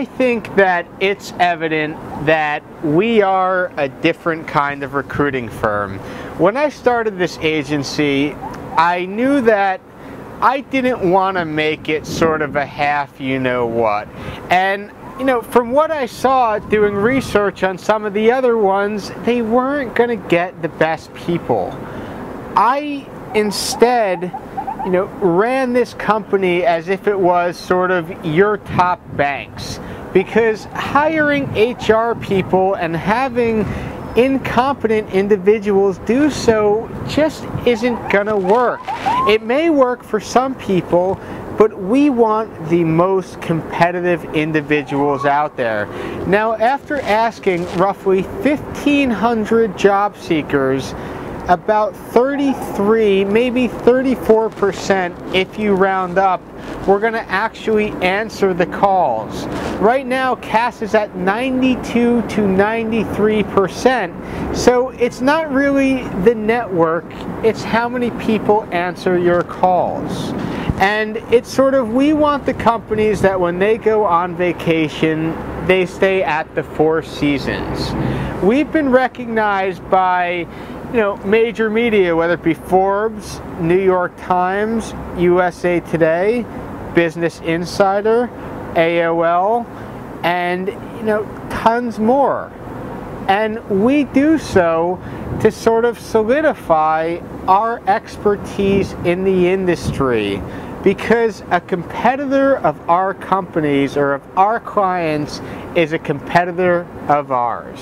I think that it's evident that we are a different kind of recruiting firm. When I started this agency, I knew that I didn't want to make it sort of a half you know what. And you know, from what I saw doing research on some of the other ones, they weren't going to get the best people. I instead you know, ran this company as if it was sort of your top banks. Because hiring HR people and having incompetent individuals do so just isn't gonna work. It may work for some people, but we want the most competitive individuals out there. Now, after asking roughly 1,500 job seekers about 33, maybe 34% if you round up, we're going to actually answer the calls. Right now, KAS is at 92 to 93%. So it's not really the network, it's how many people answer your calls. And it's sort of, we want the companies that when they go on vacation, they stay at the Four Seasons. We've been recognized by you know, major media, whether it be Forbes, New York Times, USA Today, Business Insider, AOL, and you know, tons more. And we do so to sort of solidify our expertise in the industry because a competitor of our companies or of our clients is a competitor of ours.